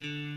you.